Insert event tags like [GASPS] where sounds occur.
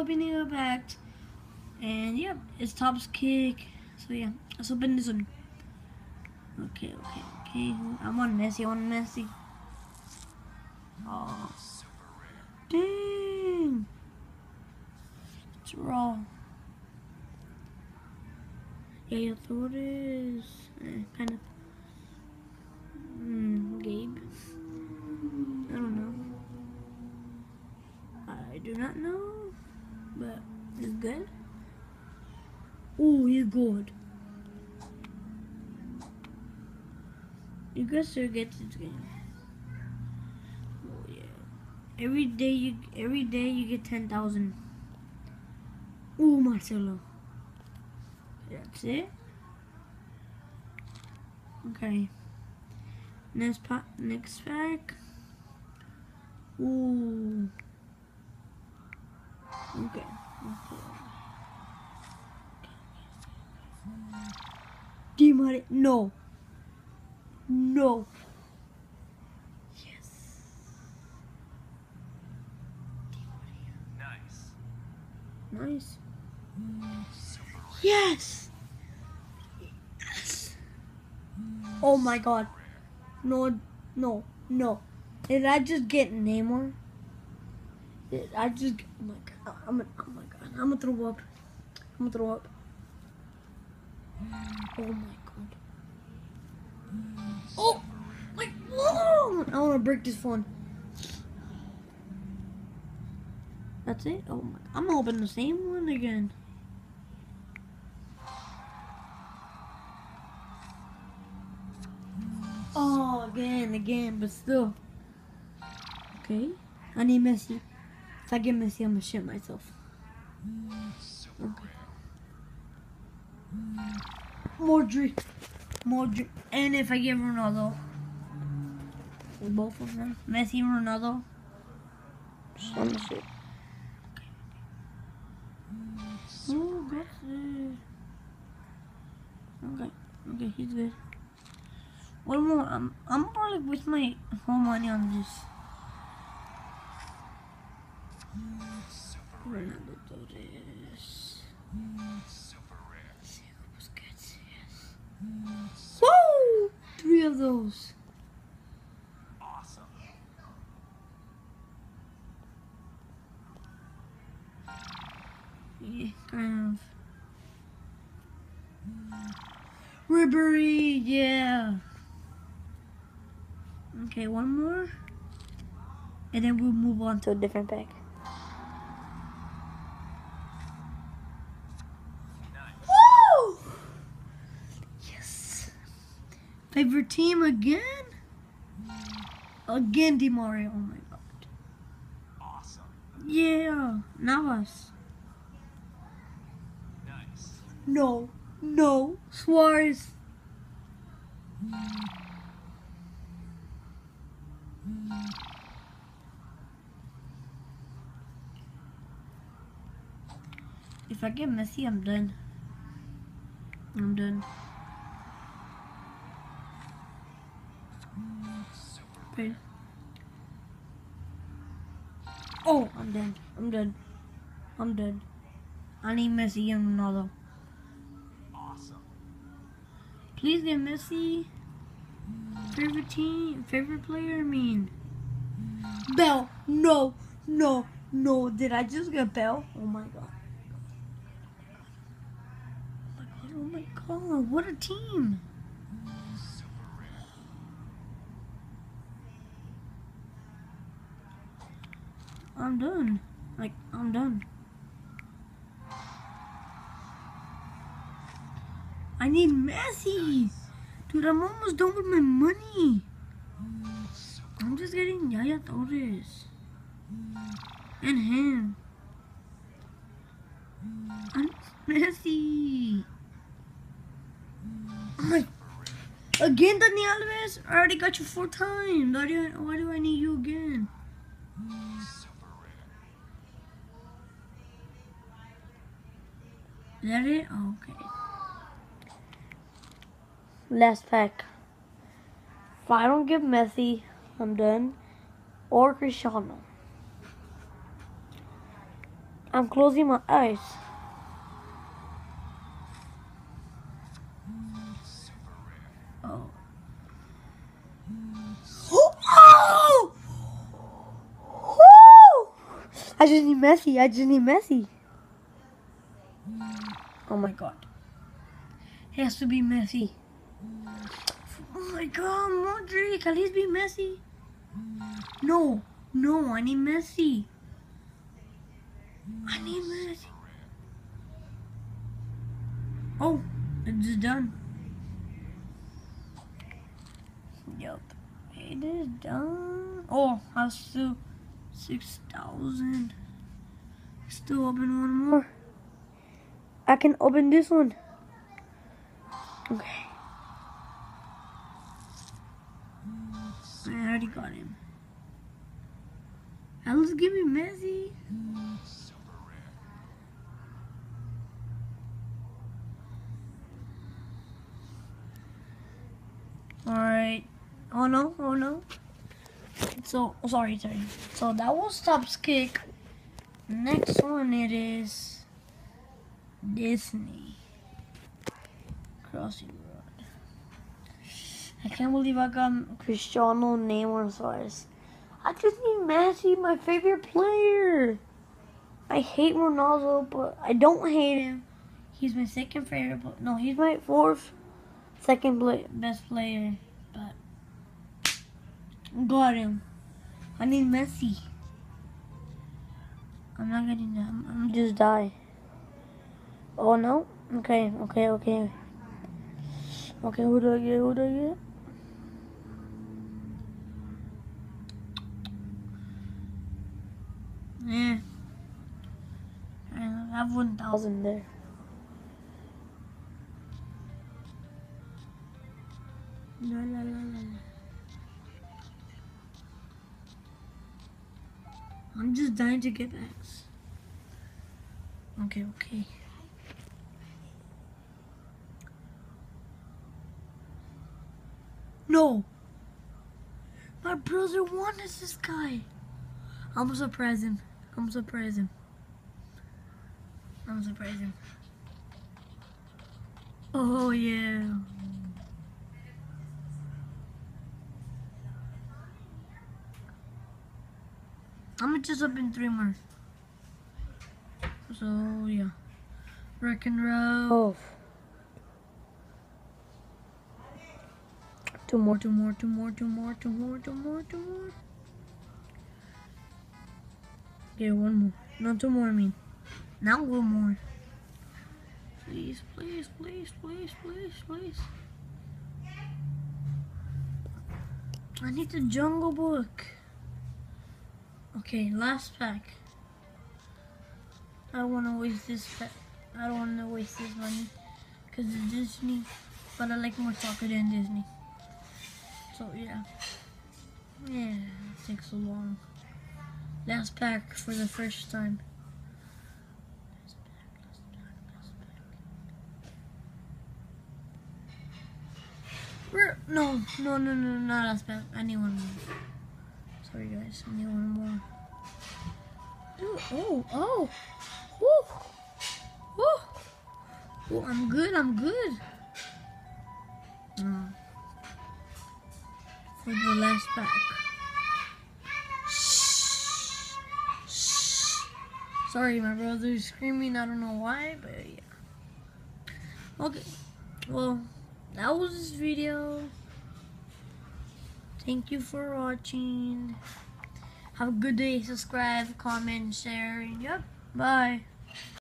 opening a pack. And yeah, it's Topps Kick. So yeah, let's open this one. Okay, okay, okay. I want Messi, I want Messi. Oh. Dang. It's raw. Yeah, yeah, throw this. Eh, kind of. Hmm, Gabe. I don't know. I do not know, but it's good. Oh, he's good. You guys should get this game. Oh yeah. Every day you every day you get ten thousand. Oh Marcelo. That's it. Okay. Next pack. Next pack. Ooh. Okay. Maria. No. No. Yes. Nice. Nice. Yes. Yes. Oh my god. No, no, no. Did I just get Neymar? I just? Oh my god. I'm. gonna, Oh my god. I'm gonna throw up. I'm gonna throw up. Oh my god. Oh my whoa! I wanna break this phone. That's it? Oh my I'm gonna open the same one again. Oh, again, again, but still. Okay. I need Messi. If I get Messi, I'm gonna shit myself. Okay. Modric. Modric. And if I get Ronaldo. Both of them. Messi, Ronaldo. Just on the shit. Oh, that's. Okay. Okay, he's good. One more. I'm, I'm probably waste my whole money on this. Those. Awesome. Yeah, kind of. Ribery, yeah. Okay, one more. And then we'll move on to a different pack. Nice. Woo! Yes. Favorite team again? Again, Di Maria. Oh my god. Awesome. Yeah, Navas. Nice. No, no, Suarez. If I get Messi, I'm done. I'm done. Oh, I'm done. I'm done. I'm done. I need Messi and Ronaldo. Awesome. Please get Messi. Favorite team, favorite player. I mean, Bale. No, no, no. Did I just get Bale? Oh my god. Oh my god! What a team! I'm done. Like I'm done. I need Messi. Dude, I'm almost done with my money. I'm just getting Yaya Torres. And him. And Messi. Oh my. Again, Dani Alves? I already got you four times. Why do I, why do I need you again? Is that it? Oh, okay. Last pack. If I don't get Messi, I'm done. Or Cristiano. I'm closing my eyes. Oh. [GASPS] Oh! [GASPS] I just need Messi. I just need Messi. Oh my god. It has to be Messi. Oh my god, Modric. At least be Messi. No, no, I need Messi. I need Messi. Oh, it's done. Yup. It is done. Oh, I still 6,000. Still open one more. I can open this one. Okay. I already got him. Let's give me Messi. Alright. Oh no, oh no. So, sorry, sorry. So that was Topps Kick. Next one it is Disney. Crossy Road. I can't believe I got Cristiano Neymar Suarez. I just need Messi, my favorite player. I hate Ronaldo, but I don't hate him. He's my second favorite. No, he's my fourth, second play, best player. But got him. I need Messi. I'm not getting that. I'm, I'm just die. Oh no. Okay. Okay. Okay. Okay. Who do I get? Who do I get? Yeah. I have 1,000 there. La la la la. I'm just dying to get X. Okay, okay. No! My brother wanted this guy. I'm him. I'm him. I'm him. Oh yeah. I'm just open three more. So yeah. Wreck and roll. Two more, two more, two more, two more, two more, two more, two more. Yeah, one more. No, two more, I mean. Now one more. Please, please, please, please, please, please. I need the Jungle Book. Okay, last pack. I don't want to waste this pack. I don't want to waste this money because it's Disney, but I like more soccer than Disney. So yeah, yeah, takes so long. Last pack for the first time. Last pack, last pack, last pack. Where? No, no, no, no, not last pack. I need one more. Sorry guys, I need one more. Ooh, oh, oh, woo, woo. Oh, I'm good, I'm good. Mm. For the last pack. Shh. Shh. Sorry, my brother's screaming. I don't know why, but yeah. Okay. Well, that was this video. Thank you for watching. Have a good day. Subscribe, comment, share. Yep. Bye.